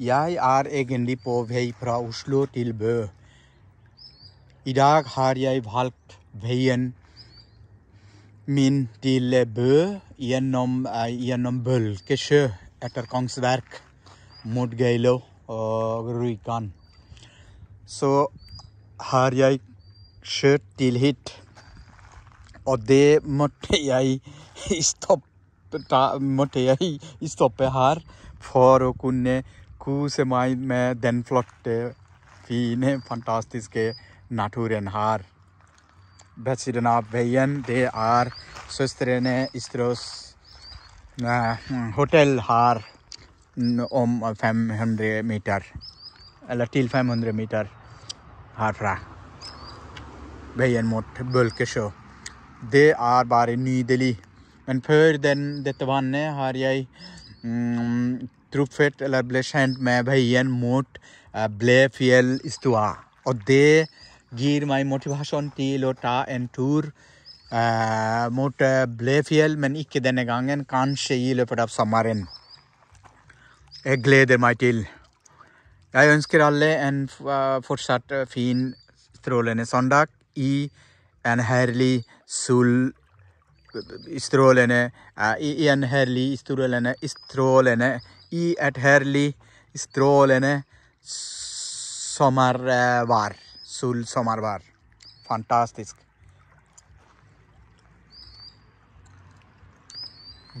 Jeg er egentlig på vei fra Oslo til Bø. I dag har jeg valgt veien min til Bø gjennom, eh, gjennom Bølkesjø etter Kongsverk mot Geilo og Rjukan. Så har jeg kjørt til hit, og det måtte jeg stoppe, måtte jeg stoppe her for å kunne kose meg med den flotte, fine, fantastiske naturen siden av veien, det er Søstrene Istros eh, hotell her om 500 meter. Eller til 500 meter herfra. Veien mot Bølkesjø. Det er bare nydelig. Men før den, dette vannet har jeg mm, truffet eller ble kjent med veien mot uh, Blefjellistua. Og det gir meg motivasjon til å ta en tur uh, mot uh, Blefjell, men ikke denne gangen. Kanskje i løpet av sommeren. Jeg gleder meg til. Jeg ønsker alle en fortsatt fin, strålende søndag i en herlig sol strålende I en herlig, strålende, strålende I et herlig, strålende sommervær. Solsommervær. Fantastisk.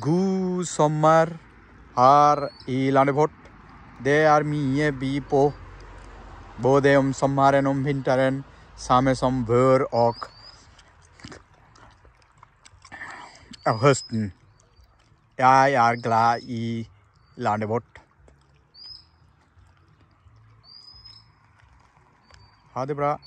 God sommer her i landet vårt. Det er mye by på. Både om sommeren og om vinteren. Samme som vår og høsten. Jeg er glad i landet vårt. Ha det bra.